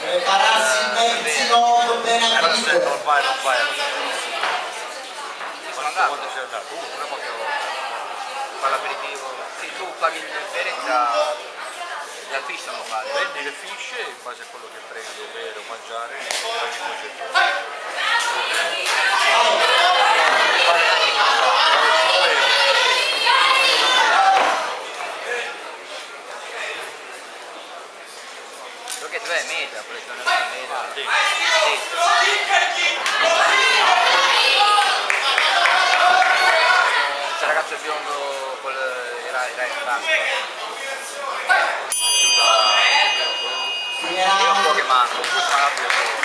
prepararsi il mezzinodo bene eh, a allora se non vai non vai. Quando sei andato tu una poche volte fa l'aperitivo se tu paghi il bere da la pista non vale prendi le fisce in base a quello che prendi bere mangiare paghi il concetto Pokemon.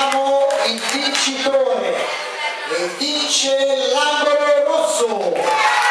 Abbiamo il vincitore e vince l'angolo rosso.